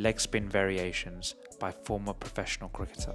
leg spin variations by former professional cricketer.